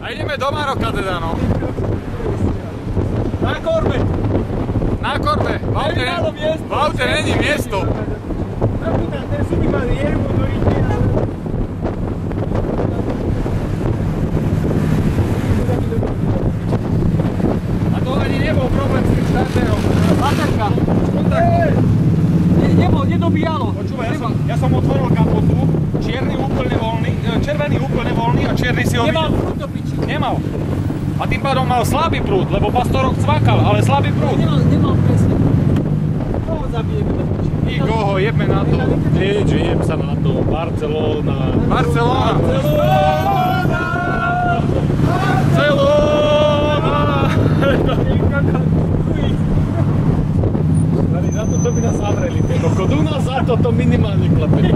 A ideme do Maroka teda, no. Na korbe. Na korbe. V aute, v aute není miesto. A to ani nebol problém s tým štartérom. Baterka. Ne, nebol, nedobíjalo. Počúvaj, ja som, ja som otvoril kapotu, čierny úplne ho... Nemal prúd do piči. Nemal. A tým pádom mal slabý prúd, lebo pastorok cvakal, ale slabý prúd. Nemal, nemal presne. Koho zabijeme do piči? Nikoho, jebme na to. Nič, jeb sa na to. Barcelona. Barcelona. Barcelona. Barcelona. Barcelona. za to, to by nás zavreli, ty kokodu. nás za to, to minimálne klepete.